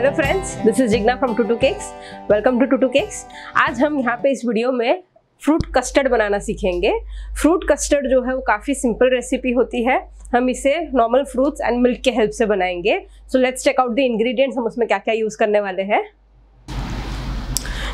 Hello friends this is Jigna from two cakes welcome to two cakes आज हम यहाँ पे इस वीडियो में फ्रूट कस्टर्ड बनाना सीखेंगे। फ्रूट कस्टर्ड जो है वो काफ़ी सिंपल रेसिपी होती है। हम इसे नॉर्मल फ्रूट्स एंड मिल्क के हेल्प से बनाएँगे। So let's check out the ingredients हम उसमें क्या क्या यूज़ करने वाले हैं।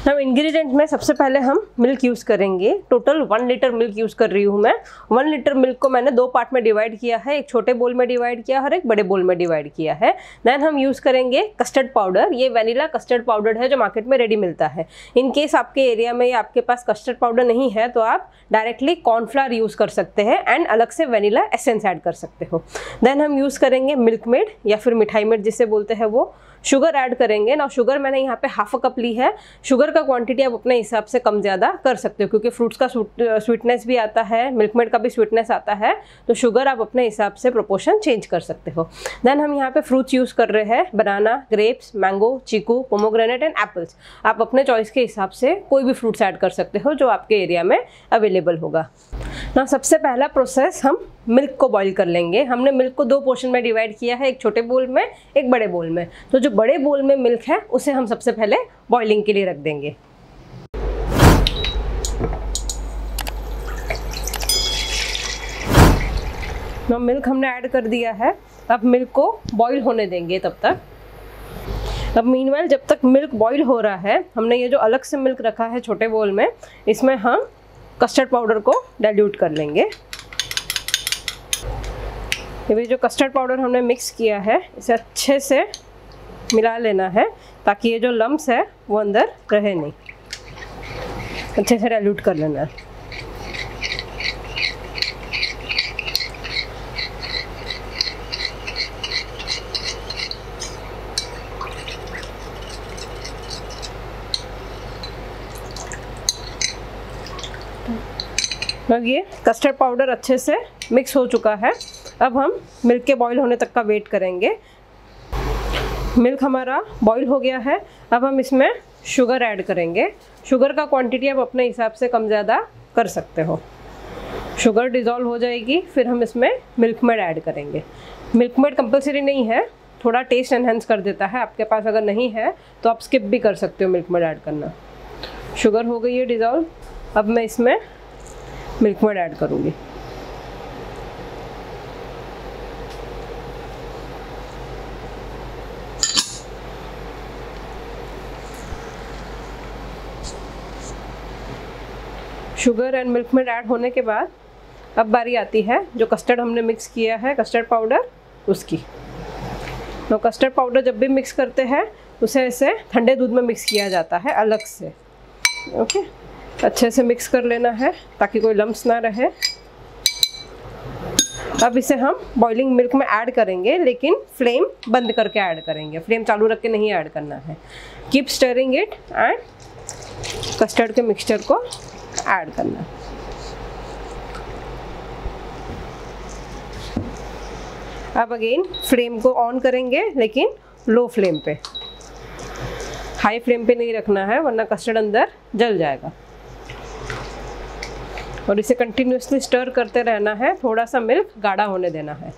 हम इंग्रेडिएंट में सबसे पहले हम मिल्क यूज़ करेंगे। Total one litre milk use कर रही हूँ मैं। वन लीटर मिल्क को मैंने दो पार्ट में डिवाइड किया है। एक छोटे बोल में डिवाइड किया और एक बड़े बोल में डिवाइड किया है। देन हम यूज़ करेंगे कस्टर्ड पाउडर ये वनीला कस्टर्ड पाउडर है जो मार्केट में रेडी मिलता है। इनकेस आपके एरिया में या आपके पास कस्टर्ड पाउडर नहीं है तो आप डायरेक्टली कॉर्नफ्लावर यूज़ कर सकते हैं एंड अलग से वनीला एसेंस ऐड कर सकते हो। देन हम यूज़ करेंगे मिल्क मेड या फिर मिठाई मेड जिसे बोलते हैं वो। शुगर ऐड करेंगे। ना शुगर मैंने यहाँ पे हाफ़ अ कप ली है। शुगर का क्वांटिटी आप अपने हिसाब से कम ज़्यादा कर सकते हो, क्योंकि फ्रूट्स का स्वीटनेस भी आता है मिल्क मेड का भी स्वीटनेस आता है तो शुगर आप अपने हिसाब से प्रोपोर्शन चेंज कर सकते हो। देन हम यहाँ पे फ्रूट्स यूज़ कर रहे हैं। Banana grapes mango chikoo pomegranate and apples आप अपने चॉइस के हिसाब से कोई भी फ्रूट्स ऐड कर सकते हो, जो आपके एरिया में अवेलेबल होगा। ना, सबसे पहला प्रोसेस हम मिल्क को बॉईल कर लेंगे। हमने मिल्क को दो पोर्शन में डिवाइड किया है, एक छोटे बोल में, एक बड़े बोल में। तो जो बड़े बोल में मिल्क है, उसे हम सबसे पहले बॉइलिंग के लिए रख देंगे। ना मिल्क हमने ऐड कर दिया है अब मिल्क को बॉईल होने देंगे तब तक। अब मीनवाइल जब तक मिल्क बॉईल हो रहा है, हमने ये जो अलग से मिल्क रखा है छोटे बोल में, इसमें हम कस्टर्ड पाउडर को डाइल्यूट कर लेंगे। ये जो कस्टर्ड पाउडर हमने मिक्स किया है, इसे अच्छे से मिला लेना है, ताकि ये जो लम्ब्स है, वो अंदर रहे नहीं। अच्छे से डाइल्यूट कर लेना है। अब ये कस्टर्ड पाउडर अच्छे से मिक्स हो चुका है। अब हम मिल्क के बॉईल होने तक का वेट करेंगे। मिल्क हमारा बॉईल हो गया है। अब हम इसमें शुगर ऐड करेंगे। शुगर का क्वांटिटी आप अपने हिसाब से कम ज़्यादा कर सकते हो। शुगर डिज़ोल्व हो जाएगी, फिर हम इसमें मिल्क मेड ऐड करेंगे। मिल्क मेड कंपलसरी नहीं है, थोड़ा टेस्ट एनहेंस कर देता है। आपके पास अगर नहीं है तो आप स्किप भी कर सकते हो मिल्क मेड ऐड करना। शुगर हो गई है डिज़ोल्व अब मैं इसमें मिल्क मेड ऐड करूँगी। Sugar and Milkmaid add होने के बाद अब बारी आती है, जो कस्टर्ड हमने मिक्स किया है कस्टर्ड पाउडर उसकी। तो कस्टर्ड पाउडर जब भी मिक्स करते हैं, उसे ऐसे ठंडे दूध में मिक्स किया जाता है, अलग से। ओके अच्छे से मिक्स कर लेना है, ताकि कोई लम्ब ना रहे। अब इसे हम बॉइलिंग मिल्क में ऐड करेंगे, लेकिन फ्लेम बंद करके ऐड करेंगे। फ्लेम चालू रख के नहीं ऐड करना है। Keep stirring it and custard के मिक्सचर को ऐड करना। है अब अगेन फ्लेम को ऑन करेंगे, लेकिन लो फ्लेम पे। हाई फ्लेम पे नहीं रखना है, वरना कस्टर्ड अंदर जल जाएगा। और इसे कंटिन्यूसली स्टर करते रहना है। थोड़ा सा मिल्क गाढ़ा होने देना है।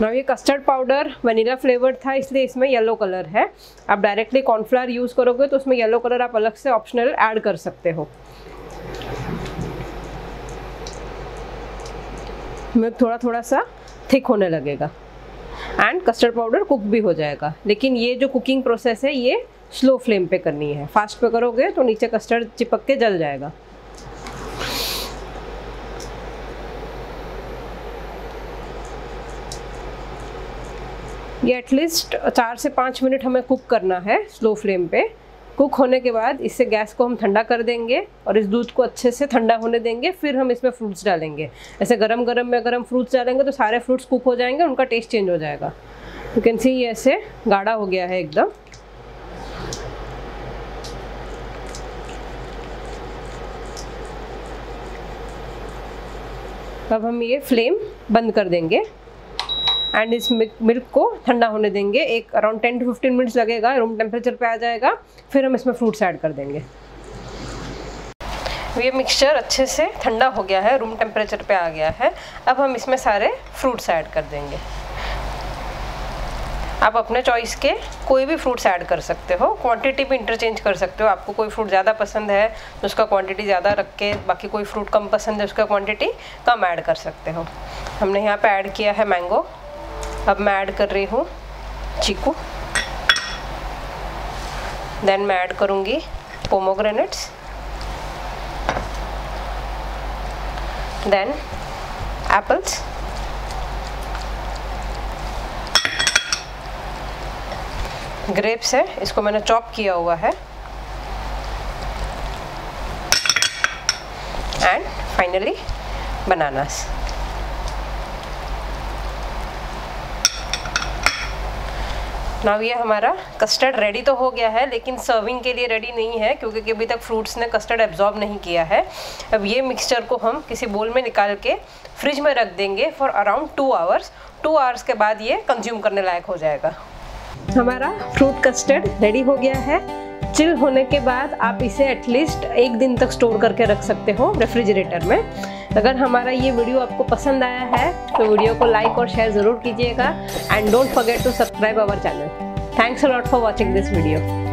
ना ये कस्टर्ड पाउडर वनीला फ्लेवर्ड था, इसलिए इसमें येलो कलर है। आप डायरेक्टली कॉर्नफ्लावर यूज़ करोगे तो उसमें येलो कलर आप अलग से ऑप्शनल ऐड कर सकते हो। मिल्क थोड़ा थोड़ा सा थिक होने लगेगा। एंड कस्टर्ड पाउडर कुक भी हो जाएगा। लेकिन ये जो कुकिंग प्रोसेस है, ये स्लो फ्लेम पे करनी है। फास्ट पे करोगे तो नीचे कस्टर्ड चिपक के जल जाएगा। ये एटलीस्ट चार से पाँच मिनट हमें कुक करना है स्लो फ्लेम पे। कुक होने के बाद इससे गैस को हम ठंडा कर देंगे और इस दूध को अच्छे से ठंडा होने देंगे, फिर हम इसमें फ्रूट्स डालेंगे। ऐसे गरम गरम में अगर हम फ्रूट्स डालेंगे तो सारे फ्रूट्स कुक हो जाएँगे उनका टेस्ट चेंज हो जाएगा। यू कैन सी ये ऐसे गाढ़ा हो गया है एकदम। अब हम ये फ्लेम बंद कर देंगे। एंड इस मिल्क को ठंडा होने देंगे। एक around ten to fifteen minutes लगेगा रूम टेम्परेचर पे आ जाएगा। फिर हम इसमें फ्रूट्स ऐड कर देंगे। ये मिक्सचर अच्छे से ठंडा हो गया है रूम टेम्परेचर पे आ गया है। अब हम इसमें सारे फ्रूट्स ऐड कर देंगे। आप अपने चॉइस के कोई भी फ्रूट्स ऐड कर सकते हो। क्वांटिटी भी इंटरचेंज कर सकते हो। आपको कोई फ्रूट ज़्यादा पसंद है तो उसका क्वांटिटी ज़्यादा रख के, बाकी कोई फ्रूट कम पसंद है, उसका क्वांटिटी कम ऐड कर सकते हो। हमने यहाँ पे ऐड किया है मैंगो अब मैं ऐड कर रही हूँ चीकू। देन मैं ऐड करूँगी पोमोग्रेनेट्स देन एप्पल्स ग्रेप्स है इसको मैंने चॉप किया हुआ है। एंड फाइनली बनानास नाउ ये हमारा कस्टर्ड रेडी तो हो गया है, लेकिन सर्विंग के लिए रेडी नहीं है, क्योंकि अभी तक फ्रूट्स ने कस्टर्ड एब्जॉर्ब नहीं किया है। अब ये मिक्सचर को हम किसी बोल में निकाल के फ्रिज में रख देंगे for around two hours two hours के बाद ये कंज्यूम करने लायक हो जाएगा। हमारा फ्रूट कस्टर्ड रेडी हो गया है। चिल होने के बाद आप इसे एटलीस्ट एक दिन तक स्टोर करके रख सकते हो रेफ्रिजरेटर में। अगर हमारा ये वीडियो आपको पसंद आया है तो वीडियो को लाइक और शेयर ज़रूर कीजिएगा। And don't forget to subscribe our channel thanks a lot for watching this video